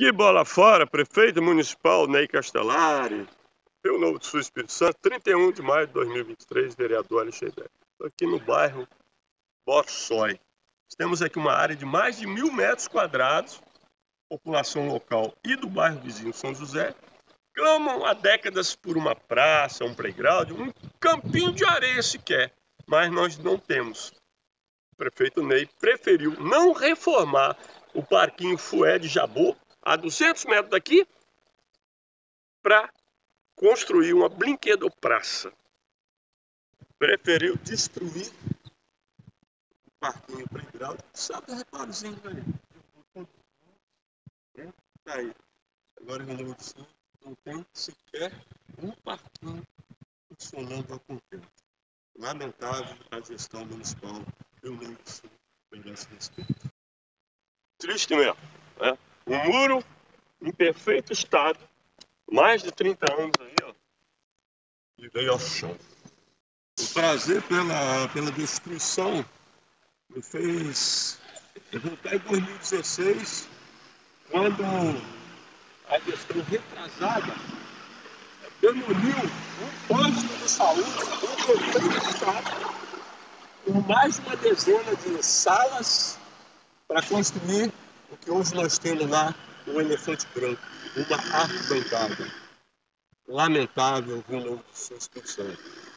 Que bola fora, prefeito municipal Ney Castellari, Rio Novo do Sul Espírito Santo, 31 de maio de 2023, vereador Alexandre. Estou aqui no bairro Borsói. Temos aqui uma área de mais de mil metros quadrados, população local e do bairro vizinho São José, clamam há décadas por uma praça, um playground, um campinho de areia sequer, mas nós não temos. O prefeito Ney preferiu não reformar o parquinho Fué de Jabu, a 200 metros daqui para construir uma brinquedopraça. Preferiu destruir o parquinho playground. Sabe o reparozinho aí? Tá aí. Agora em Sul não tem sequer um parquinho funcionando ao contento. Lamentável a gestão municipal do Rio do Sul tem esse respeito. Triste mesmo. Né? O muro em perfeito estado, mais de 30 anos aí, ó, e veio ao chão. O prazer pela, pela destruição me fez voltar em 2016, quando a gestão retrasada demoliu um posto de saúde em perfeito estado, com mais de uma dezena de salas para construir o que hoje nós temos lá, um elefante branco, uma arquibancada. Lamentável, viu, não, Espírito Santo.